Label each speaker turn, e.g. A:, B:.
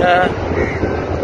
A: ta uh,